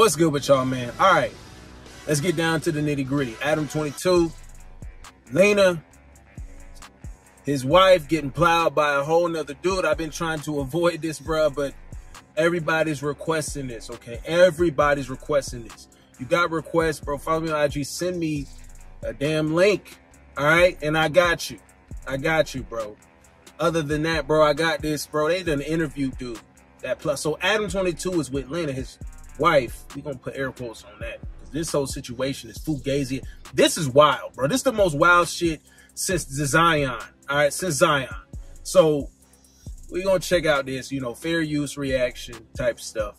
What's good with y'all, man? All right, let's get down to the nitty gritty. Adam 22, Lena, his wife getting plowed by a whole nother dude. I've been trying to avoid this, bruh, but everybody's requesting this, okay? Everybody's requesting this. You got requests, bro. Follow me on IG. Send me a damn link, all right? And I got you. I got you, bro. Other than that, bro, I got this, bro. They done interview dude. That plus, so Adam 22 is with Lena, his wife. We gonna put air quotes on that. because This whole situation is fugazi. This is wild, bro. This is the most wild shit since Zion. All right, since Zion. So we gonna check out this, you know, fair use reaction type stuff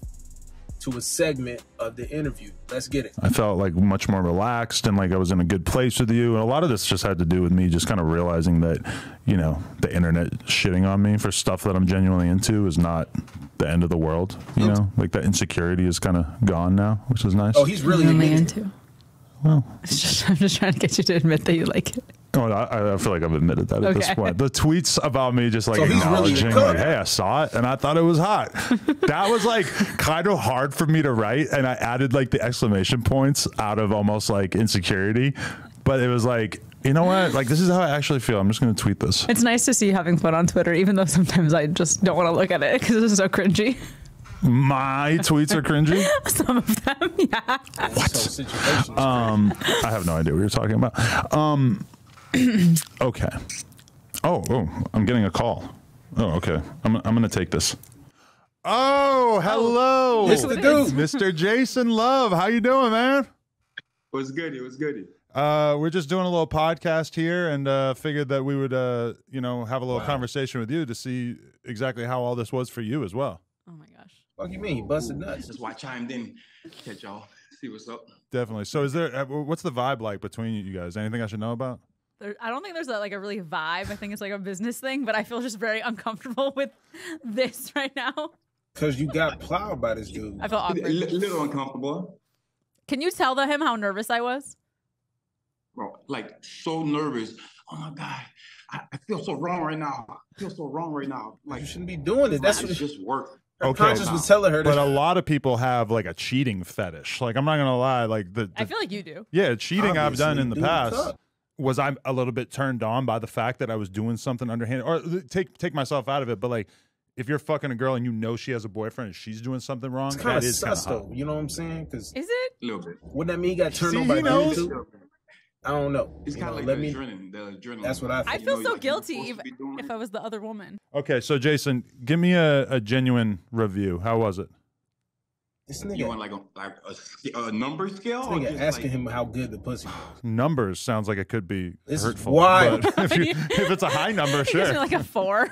to a segment of the interview. Let's get it. I felt like much more relaxed and like I was in a good place with you. And a lot of this just had to do with me just kind of realizing that, you know, the internet shitting on me for stuff that I'm genuinely into is not the end of the world. You know, like that insecurity is kind of gone now, which is nice. Oh, he's really into. well, It's just, I'm just trying to get you to admit that you like it. Oh, I, I feel like I've admitted that at this point. The tweets about me just like So he's really acknowledging, like, hey, I saw it and I thought it was hot. that was like kind of hard for me to write, and I added like the exclamation points out of almost like insecurity. But it was like, you know what? Like this is how I actually feel. I'm just gonna tweet this. It's nice to see you having fun on Twitter, even though sometimes I just don't want to look at it because it's so cringy. My tweets are cringy. Some of them, yeah. This whole Um, I have no idea what you're talking about. Um, okay. Oh, oh, I'm getting a call. Oh, okay. I'm, I'm going to take this. Oh, hello. This is the dude. Mr. Jason Luv. How you doing, man? What's good? What's good? Uh, we're just doing a little podcast here and uh, figured that we would, uh, you know, have a little conversation with you to see exactly how all this was for you as well. Oh my gosh. Fuck you mean? He busted nuts. That's why I chimed in. Catch y'all. See what's up. Definitely. So, is there, uh, what's the vibe like between you guys? Anything I should know about? There, I don't think there's a, like a really vibe. I think it's like a business thing, but I feel just very uncomfortable with this right now. Because you got plowed by this dude. I feel A awkward. li- little uncomfortable. Can you tell the, him how nervous I was? Bro, like so nervous. Oh my God. I, I feel so wrong right now. I feel so wrong right now. Like You shouldn't be doing it. That's what just work. her Okay, conscience was telling her. But a lot of people have like a cheating fetish. Like I'm not gonna lie, like the, I feel like you do. yeah, cheating I've done in the past. Was I'm a little bit turned on by the fact that I was doing something underhand or uh, take take myself out of it. But like, if you're fucking a girl and you know she has a boyfriend and she's doing something wrong, it's kind of is sus though. You know what I'm saying? Because Is it? A little bit. wouldn't that mean he got turned See, on by he dude too? I don't know. It's kind of like let the me. adrenaline. The adrenaline. That's what I I You feel know, so guilty supposed if, to be doing if. I was the other woman. Okay, so Jason, give me a, a genuine review. How was it? This You nigga, want like a like a, a number scale? this or nigga just, asking like, him how good the pussy was. Numbers sounds like it could be This hurtful. wild. but if, you, if it's a high number, He gives sure. like a four.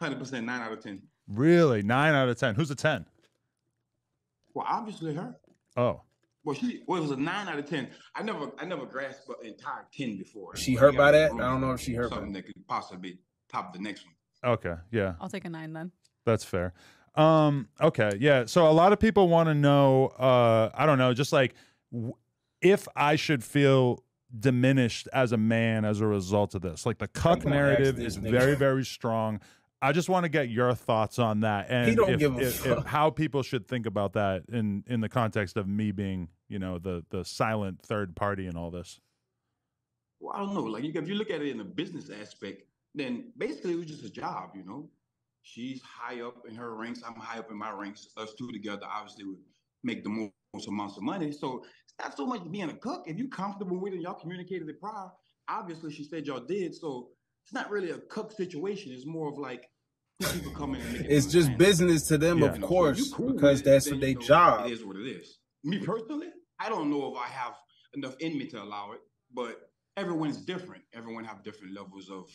100% 9 out of 10. Really, nine out of ten. Who's a ten? Well, obviously her. Oh, Well, she well, it was a 9 out of 10. I never I never grasped an entire 10 before. She hurt by that? I don't know if she hurt by something that could possibly top the next one. okay, yeah. I'll take a nine then. That's fair. Um, okay, yeah. So a lot of people want to know. Uh, I don't know, just like w- if I should feel diminished as a man as a result of this. Like the cuck narrative is nigga. very, very strong. I just want to get your thoughts on that, and if, if- if how people should think about that in in the context of me being, you know, the the silent third party in all this. Well, I don't know. Like, if you look at it in a business aspect, then basically it was just a job, you know? She's high up in her ranks. I'm high up in my ranks. Us two together obviously would make the most, most amounts of money. So it's not so much being a cook. If you're comfortable with it, y'all communicated it prior. Obviously, she said y'all did. So it's not really a cook situation. It's more of like people coming It's just understand. business to them, Yeah. of You so course, cool because that's what you they job. It is what it is. Me personally, I don't know if I have enough in me to allow it, but everyone's different. Everyone have different levels of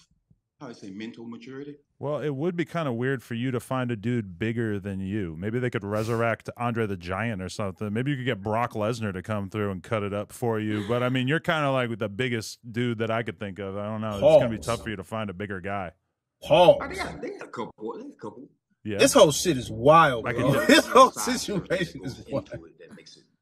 how I say mental maturity. Well, it would be kind of weird for you to find a dude bigger than you. Maybe they could resurrect Andre the Giant or something. Maybe you could get Brock Lesnar to come through and cut it up for you. But I mean, you're kind of like the biggest dude that I could think of. I don't know. It's going to be tough for you to find a bigger guy. Paul, Oh, they got they got a couple. They got a couple. Yeah. This whole shit is wild, bro. do. This whole situation is wild. that makes it, you know.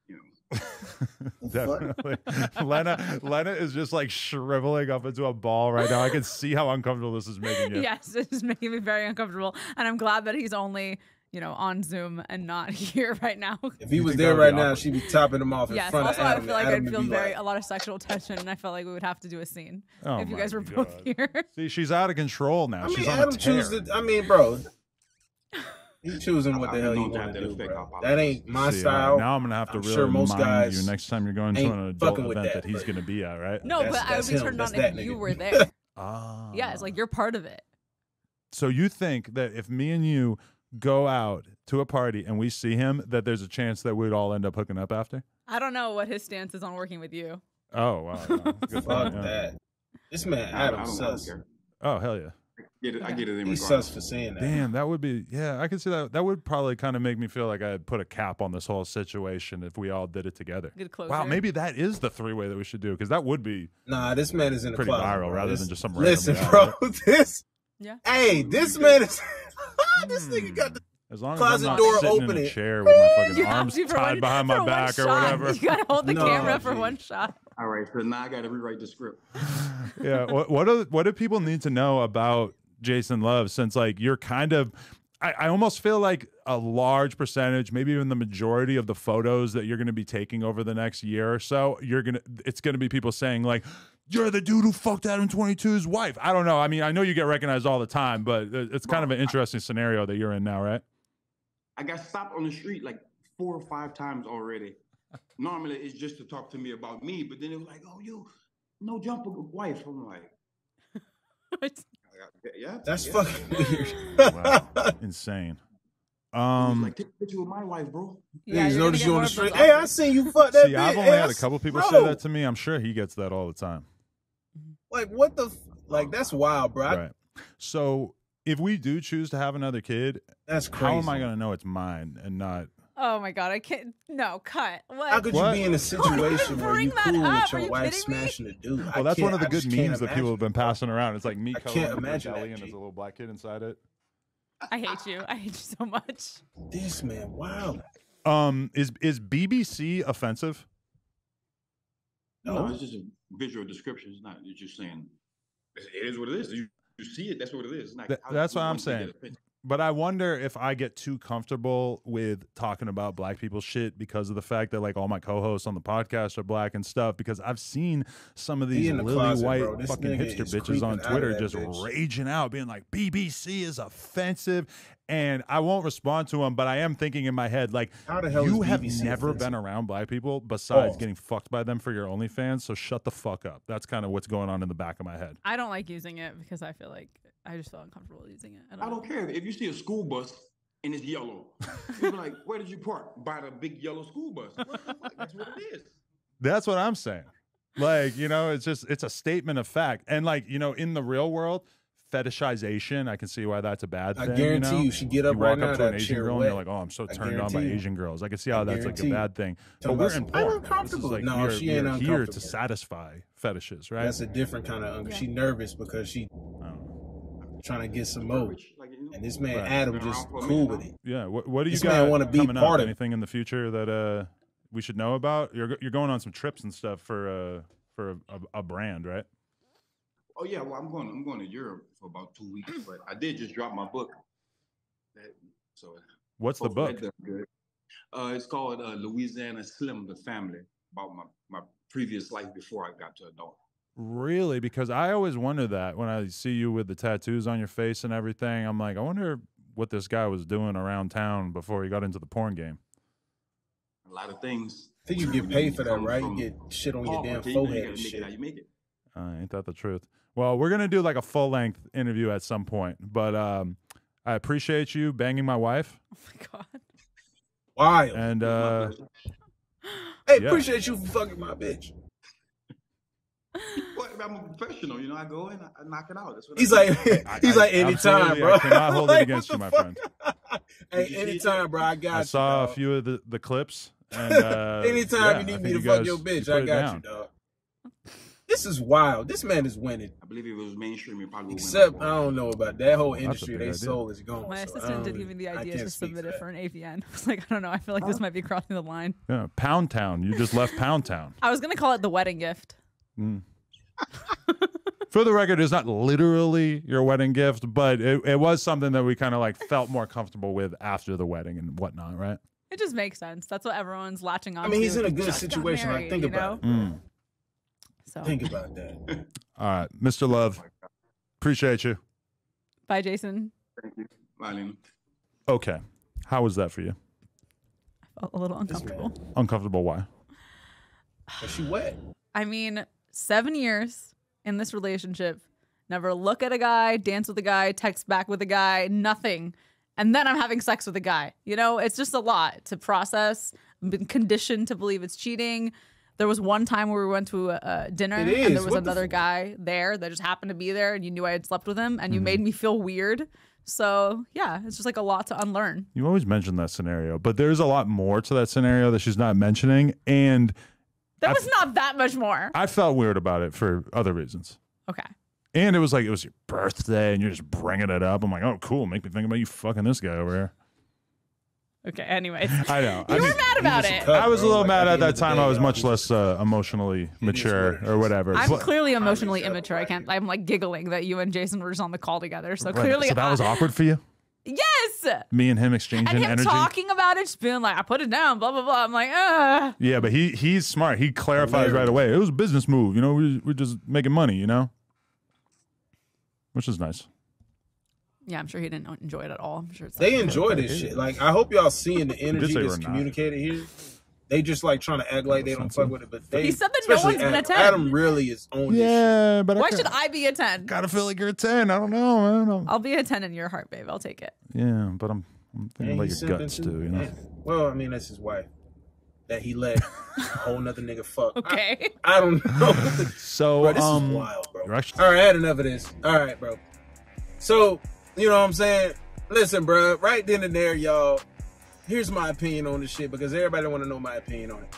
Definitely. Lena Lena is just like shriveling up into a ball right now. I can see how uncomfortable this is making you. Yes, it's making me very uncomfortable. And I'm glad that he's only you know, on Zoom and not here right now. If he was there right now, she'd be topping him off in yes. front Also, of I feel like Adam I'd feel very like, a lot of sexual tension, and I felt like we would have to do a scene Oh if you guys were both here. See, she's out of control now. I mean, she's on Adam a tear. chooses. I mean, bro, he choosing what the I've hell been he known to want to that do, bro. That ain't my See, style. now I'm gonna have to I'm really sure most remind guys you next time you're going to an adult event that, that, he's but- going to be at, right? No, That's- but I would be turned on if that you nigga. were there. Ah. yeah, it's like you're part of it. So you think that if me and you go out to a party and we see him, that there's a chance that we'd all end up hooking up after? I don't know what his stance is on working with you. Oh wow, yeah. good Fuck point, yeah. that. This man, I, I Adam, don't, sus. Oh hell yeah. I get it. I get it in He's regardless. sus for saying that. Damn, that would be yeah. I could see that. That would probably kind of make me feel like I had put a cap on this whole situation if we all did it together. Good closure. Wow, maybe that is the three way that we should do because that would be Nah, this man is in the Pretty closet, viral bro. rather This- than just some random Listen, guy, bro, this. Yeah. Hey, this man is. this nigga got the. as long as Closet I'm not door sitting in opening. a chair with my fucking You arms to for tied one- behind my one back or whatever. You gotta hold the No, camera for G. one shot. All right, so now I got to rewrite the script. yeah. What what do what do people need to know about Jason Luv since like you're kind of I, I almost feel like a large percentage, maybe even the majority of the photos that you're gonna be taking over the next year or so, you're gonna it's gonna be people saying like you're the dude who fucked Adam 22's wife. I don't know. I mean, I know you get recognized all the time, but it's kind of an interesting scenario that you're in now, right? I got stopped on the street like four or five times already. Normally it's just to talk to me about me, but then it was like, "Oh, you, no jumper wife." I'm like, "Yeah, That's yeah. fucking weird. Wow. Insane. He was Um like, take a picture with my wife, bro. Yeah, Niggas you're notice you on the street. Hey, I seen you fuck that see, bitch. I've only Hey, had I a couple people bro, say that to me. I'm sure he gets that all the time. Like, what the? F- like, that's wild, bro. Right. So if we do choose to have another kid, That's crazy. how am I going to know it's mine and not? Oh my god, I can't. No, cut. What? How could What? you be in a situation where you that cool up. with Are your you wife kidding me? smashing a dude? Well, that's one of the good memes memes that people have been passing around. It's like me I cuddling can't with my imagine belly and there's a little black kid inside it. I hate you. I hate you so much. This man, wow. Um, is is BBC offensive? No, No. it's just a visual description. It's not. You're just saying it is what it is. You, you see it. That's what it is. It's not, Th- that's what I'm once you get saying. Offended. But I wonder if I get too comfortable with talking about black people shit because of the fact that like all my co-hosts on the podcast are black and stuff. Because I've seen some of these in the lily closet, white bro. Fucking hipster bitches on Twitter just bitch. raging out, being like BBC is offensive. And I won't respond to them, but I am thinking in my head like How the hell you have BBC never offensive? been around black people besides Oh. getting fucked by them for your OnlyFans. So shut the fuck up. That's kind of what's going on in the back of my head. I don't like using it because I feel like I just feel uncomfortable using it. I don't, I don't care if you see a school bus and it's yellow. You'll be like, "Where did you park?" By the big yellow school bus. What the fuck? That's what it is. That's what I'm saying. Like, you know, it's just it's a statement of fact. And like, you know, in the real world, fetishization, I can see why that's a bad thing. I guarantee you, know? you, she get up you right walk now, up to an Asian girl wet. and you're like, oh, I'm so turned on by. Asian girls. I can see how I that's like a bad thing. But Talking we're about in porn. I'm uncomfortable. like No, we're, she ain't we're here to satisfy fetishes, right? That's a different kind of. Uh, yeah. She nervous because she. Trying to get some more. Rich, like, you know. And this man Right. Adam just around for a cool with it. Yeah. What, what do you This man got wanna be coming part up? of it. Anything in the future that uh we should know about? You're you're going on some trips and stuff for uh for a, a, a brand, right? Oh yeah, well I'm going. I'm going to Europe for about two weeks, but I did just drop my book. That, so What's the book? good. Uh, it's called uh, Louisiana Slim, the family, about my my previous life before I got to adult. Really? Because I always wonder that when I see you with the tattoos on your face and everything. I'm like, I wonder what this guy was doing around town before he got into the porn game. A lot of things. I think you get paid for that, right? You get shit on your damn you you forehead and shit. you make it. Uh, ain't that the truth? Well, we're gonna do like a full length interview at some point, but um, I appreciate you banging my wife, Oh my god. Wild. and uh, hey, yeah. appreciate you for fucking my bitch. Well, I'm a professional, you know. I go in, I, I knock it out. That's what He's I like, do. He's I- like, anytime, bro. I cannot hold it against you, my the friend. hey, Did you see it? anytime, bro. I got I you. saw a few of the, the clips. And uh, Anytime yeah, you need me to you fuck guys- your bitch, put I got down. you, dog. This is wild. This man is winning. I believe if it was mainstream, it probably Except I don't know about that whole industry. big Their idea. soul is gone. My so assistant did don't- give me the I idea to submit it for an AVN. I was like, I don't know. I feel like this might be crossing the line. Yeah, Pound Town. You just left Pound Town. I was gonna call it the wedding gift. Mm. For the record, it's not literally your wedding gift, but it, it was something that we kind of like felt more comfortable with after the wedding and whatnot, right? It just makes sense. That's what everyone's latching on. I mean, he's in a good just got situation. Like, married, think you about know? it. Mm. So, Think about that. All right, Mr. Luv, appreciate you. bye, Jason. Thank you. Bye, Lena. Okay, how was that for you? I felt a little uncomfortable. Uncomfortable? Why? But she wet. I mean, seven years in this relationship, never look at a guy, dance with a guy, text back with a guy, nothing. And then I'm having sex with a guy. You know, it's just a lot to process. I've been conditioned to believe it's cheating. There was one time where we went to a, a dinner and there was What the another f- guy there that just happened to be there and you knew I had slept with him and you Mm-hmm. made me feel weird. So, yeah, it's just like a lot to unlearn. You always mention that scenario, but there's a lot more to that scenario that she's not mentioning, and There I was not that much more. I felt weird about it for other reasons. Okay. And it was like it was your birthday, and you're just bringing it up. I'm like, oh, cool, make me think about you fucking this guy over here. Okay. Anyways, I know. you I were mean, mad about it. cut. I was a little Like, mad at at the end that time. day, I was much less uh, emotionally mature or whatever. I'm But- clearly emotionally immature. I can't. I'm like giggling that you and Jason were just on the call together. So Right, clearly, so that I- was awkward for you. Yes. Me and him exchanging And him energy. talking about it, just being like, "I put it down," blah blah blah. I'm like, ah. Yeah, but he he's smart. He clarifies Hilarious. right away. It was a business move. You know, we we're just making money. You know, which is nice. Yeah, I'm sure he didn't enjoy it at all. I'm sure it's They like, enjoy this shit. Like, I hope y'all seeing the energy that's we're not. communicated here. They just like trying to act like they don't fuck with it, but they. He said that no especially one's gonna Adam, attend. Adam really is on this. Yeah, but Why I should I be a ten? gotta feel like you're a ten. I don't know. I don't know. I'll be a ten in your heart, babe. I'll take it. Yeah, but I'm I'm thinking And about he's your guts too. too. You know. Yeah. Well, I mean, that's his wife that he let a whole nother nigga fuck. Okay. I, I don't know. So bro, this um, is wild, bro. you're actually- All right, I had enough of this. All right, bro. So, you know what I'm saying? Listen, bro, right then and there, y'all, here's my opinion on this shit because everybody want to know my opinion on it.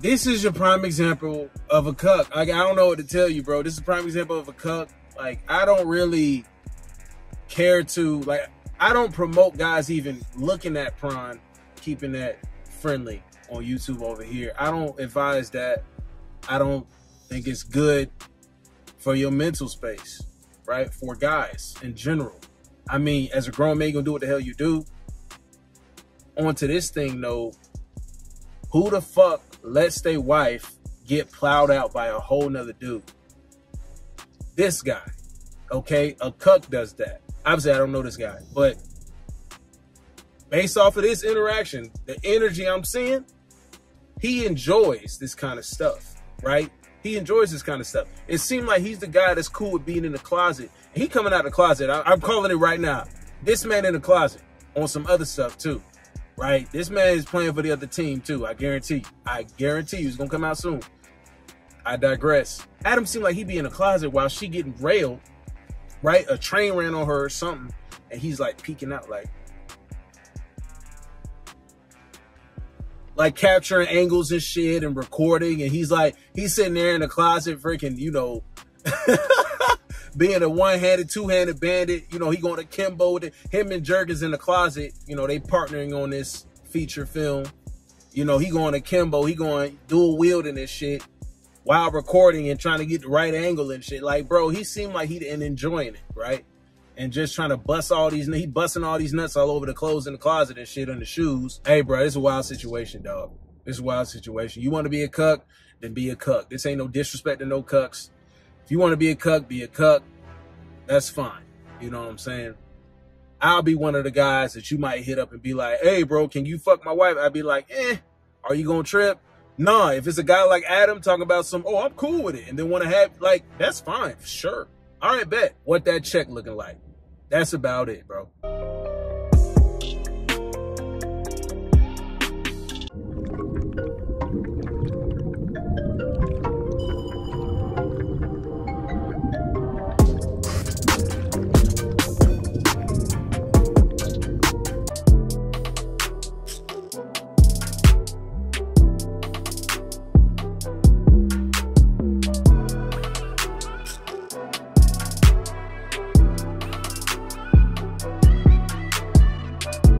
This is your prime example of a cuck. Like, I don't know what to tell you, bro. This is a prime example of a cuck. Like, I don't really care to, like, I don't promote guys even looking at prawn, keeping that friendly on YouTube over here. I don't advise that. I don't think it's good for your mental space, right? For guys in general. I mean, as a grown man, you gonna do what the hell you do. On to this thing though, who the fuck lets their wife get plowed out by a whole nother dude? This guy. Okay? A cuck does that. Obviously, I don't know this guy, but based off of this interaction, the energy I'm seeing, he enjoys this kind of stuff, right? He enjoys this kind of stuff. It seemed like he's the guy that's cool with being in the closet. He coming out of the closet. I, I'm calling it right now. This man in the closet on some other stuff too, right? This man is playing for the other team too. I guarantee. I guarantee you, he's gonna come out soon. I digress. Adam seemed like he be in the closet while she getting railed, right? A train ran on her or something, and he's like peeking out, like, like capturing angles and shit and recording. And he's like, he's sitting there in the closet, freaking, you know, being a one-handed, two-handed bandit. You know, he going to Kimbo with it. Him and Jergens in the closet. You know, they partnering on this feature film. You know, he going to Kimbo. He going dual wielding this shit while recording and trying to get the right angle and shit. Like, bro, he seemed like he and enjoying it, right? And just trying to bust all these, he busting all these nuts all over the clothes in the closet and shit on the shoes. Hey, bro, this is a wild situation, dog. This is a wild situation. You want to be a cuck, then be a cuck. This ain't no disrespect to no cucks. If you want to be a cuck, be a cuck. That's fine. You know what I'm saying? I'll be one of the guys that you might hit up and be like, hey, bro, can you fuck my wife? I'd be like, eh, are you going to trip? Nah, if it's a guy like Adam talking about some, oh, I'm cool with it, and then want to have, like, that's fine, for sure. All right, bet. What that check looking like? That's about it, bro.